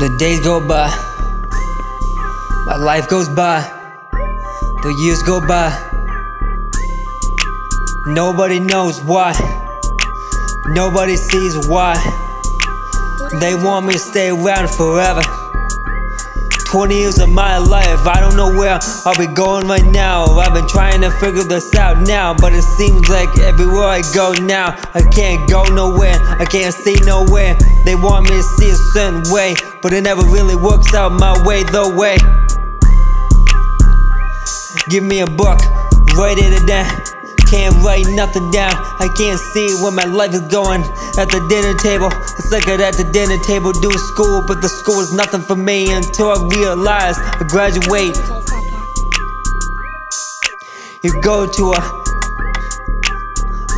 The days go by, my life goes by, the years go by. Nobody knows why, nobody sees why. They want me to stay around forever. 20 years of my life, I don't know where I'll be going right now. I've been trying to figure this out now, but it seems like everywhere I go now, I can't go nowhere, I can't see nowhere. They want me to see a certain way, but it never really works out my way, the way. Give me a book, write it down. Can't write nothing down. I can't see where my life is going. At the dinner table, it's like I'm at the dinner table doing school, but the school is nothing for me until I realize I graduate. You go to a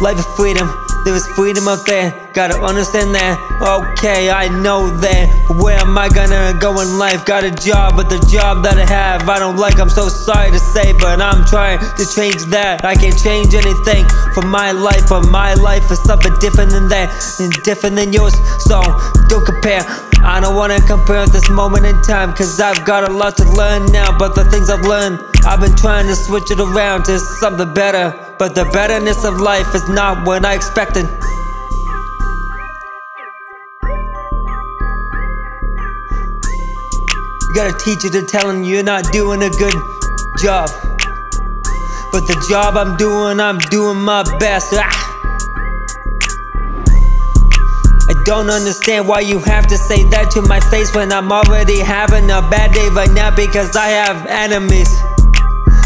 life of freedom. There is freedom out there, gotta understand that. Okay, I know that. But where am I gonna go in life? Got a job, but the job that I have, I don't like. I'm so sorry to say, but I'm trying to change that. I can't change anything for my life, but my life is something different than that, and different than yours. So don't compare. I don't wanna compare at this moment in time, cause I've got a lot to learn now. But the things I've learned, I've been trying to switch it around to something better. But the betterness of life is not what I expected. You got a teacher to telling you you're not doing a good job. But the job I'm doing, I'm doing my best. Ah. I don't understand why you have to say that to my face when I'm already having a bad day right now because I have enemies.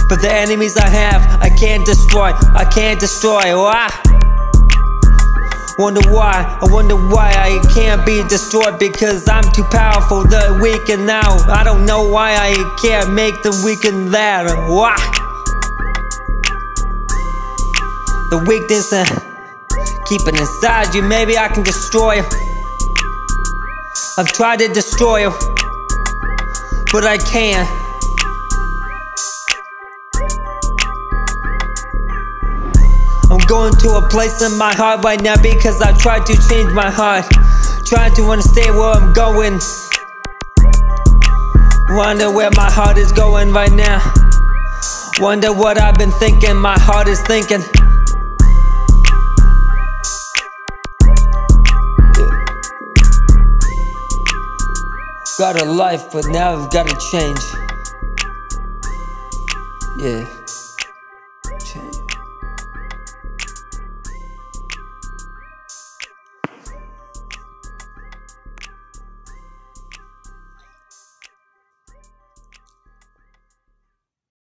But the enemies I have, I can't destroy. I can't destroy. Why? Wonder why, I wonder why I can't be destroyed because I'm too powerful, the weak and now I don't know why I can't make the weak and that. Why? The weakness, uh, keep it inside you, maybe I can destroy. I've tried to destroy you, but I can't. Going to a place in my heart right now because I tried to change my heart. Trying to understand where I'm going. Wonder where my heart is going right now. Wonder what I've been thinking, my heart is thinking. Got a life, but now I've got to change. Yeah.